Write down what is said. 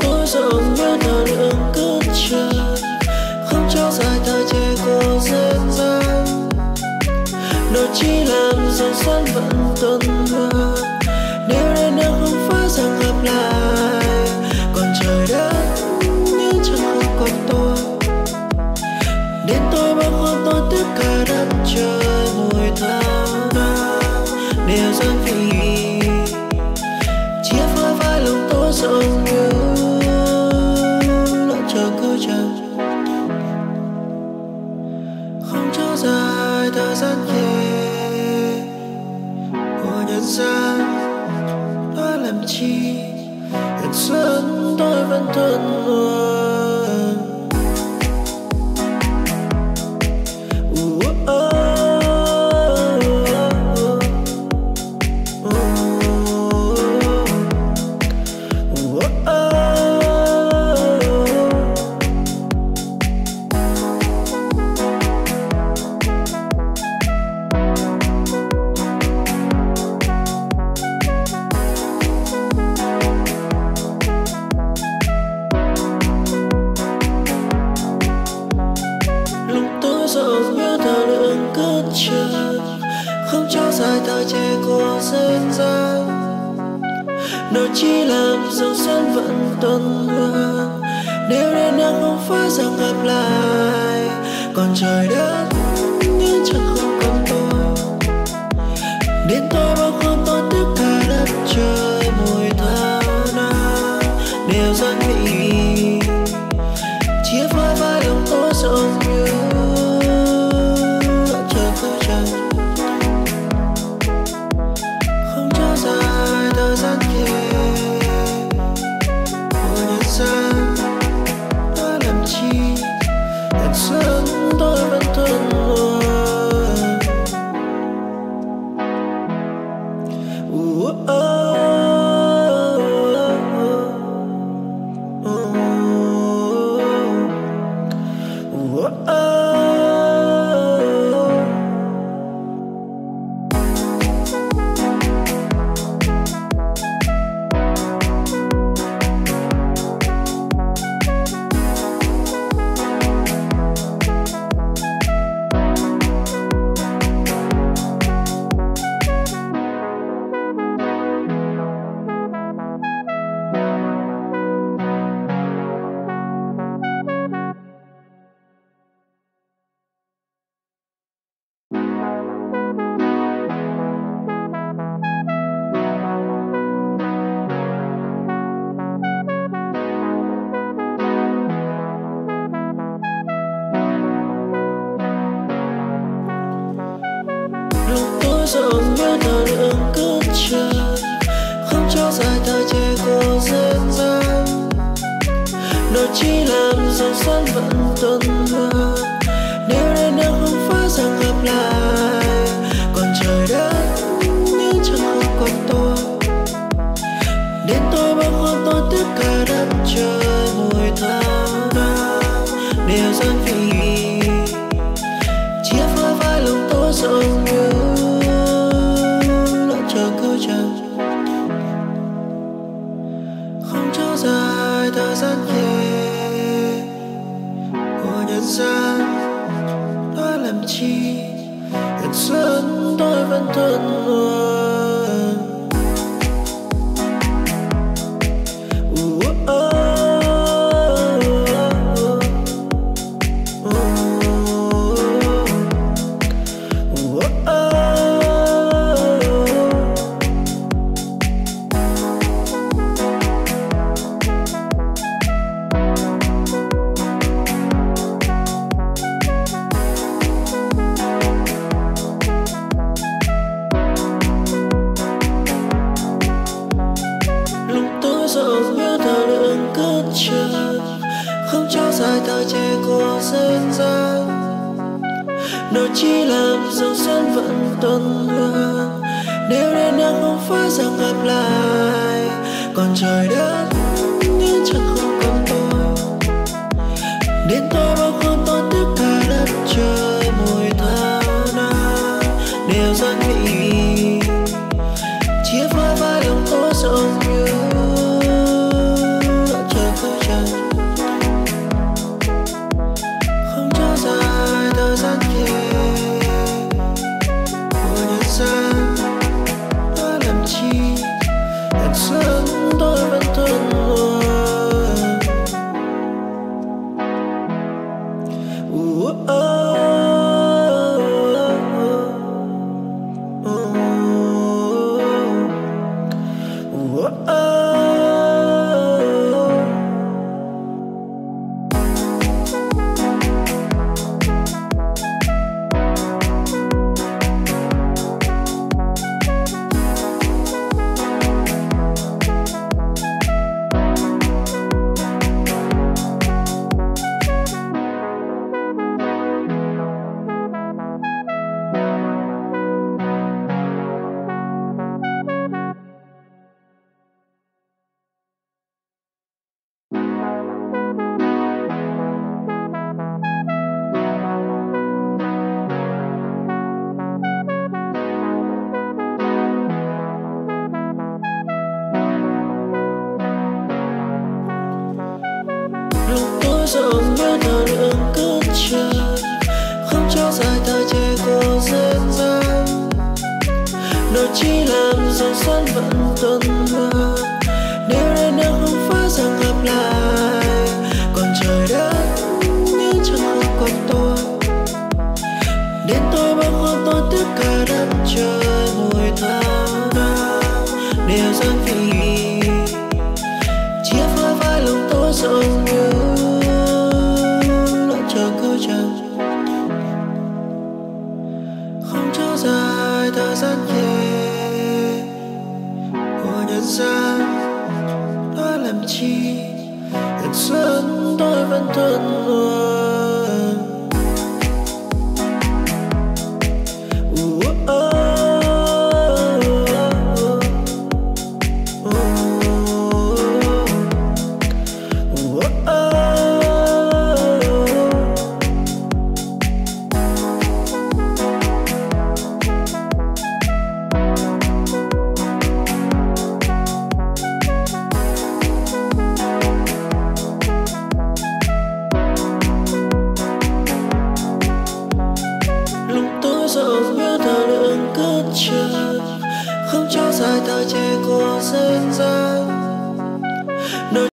tối rộng nhớ nào lượng cất trời không cho dài thời trời cô dễ dàng đâu chỉ làm dòng xoắn vẫn tuần hoàn abandonó. vẫn tuân hương. Nếu đến đã không phải rằng gặp lại còn trời đất đôi chỉ làm giàu sáng vẫn tuần mơ nếu đây nào không phải rằng gặp lại, còn trời đất nhưng chẳng không còn tôi. Đến tôi bao khoan tôi tất cả đất trời vội tháng đều gian vì chia phôi vai lòng tôi rộng như lặng chờ câu chẳng không cho dài thời gian kia chi. Gần sớm tôi vẫn thân người trước không cho dài thời trẻ của dân gian nỗi chi làm dòng sen vẫn tuần hoàn nếu đến đang không phải rằng gặp lại còn trời đất lúc tối rộng như thờ lượng cứ chờ không cho dài thời trẻ cô dên dáng nó chỉ làm dòng xoắn vẫn tuần mơ nếu đến đâu không phải rằng gặp lại còn trời đất như chẳng không còn tôi đến tôi bao hôm tôi tất cả đất trời mùi thơm đều gian vì chia phai vai lòng tôi rộng nhân dân tôi vẫn